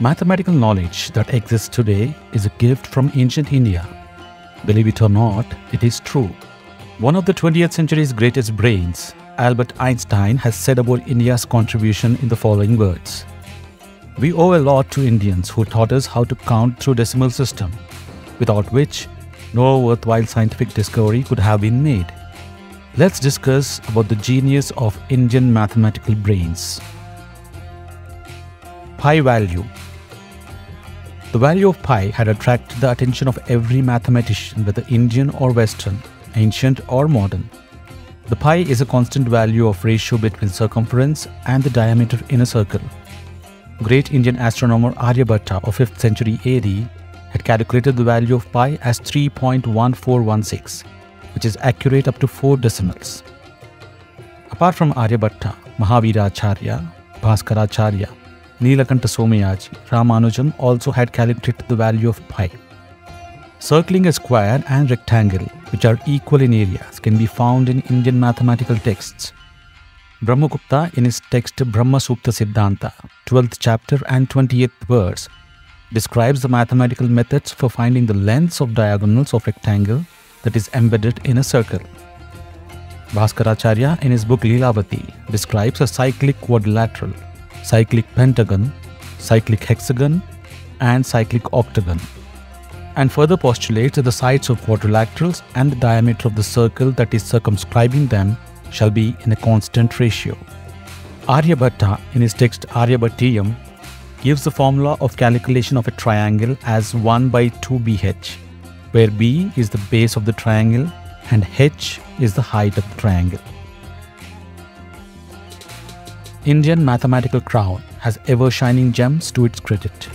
Mathematical knowledge that exists today is a gift from ancient India. Believe it or not, it is true. One of the 20th century's greatest brains, Albert Einstein, has said about India's contribution in the following words We owe a lot to Indians who taught us how to count through decimal system, without which no worthwhile scientific discovery could have been made. Let's discuss about the genius of Indian mathematical brains. Pi value the value of pi had attracted the attention of every mathematician, whether Indian or Western, ancient or modern. The pi is a constant value of ratio between circumference and the diameter in a circle. Great Indian astronomer Aryabhatta of 5th century AD had calculated the value of pi as 3.1416, which is accurate up to 4 decimals. Apart from Aryabhatta, Mahaviracharya, Bhaskaracharya, Nilakanta Somayaji, Ramanujan also had calculated the value of pi. Circling a square and rectangle, which are equal in areas, can be found in Indian mathematical texts. Brahmagupta, in his text Brahma Sphuta Siddhanta, 12th chapter and 28th verse, describes the mathematical methods for finding the lengths of diagonals of rectangle that is embedded in a circle. Bhaskaracharya, in his book Lilavati, describes a cyclic quadrilateral cyclic pentagon, cyclic hexagon, and cyclic octagon, and further postulates that the sides of quadrilaterals and the diameter of the circle that is circumscribing them shall be in a constant ratio. Aryabhatta, in his text Aryabhattiyam, gives the formula of calculation of a triangle as 1 by 2bh, where b is the base of the triangle and h is the height of the triangle. Indian mathematical crown has ever shining gems to its credit.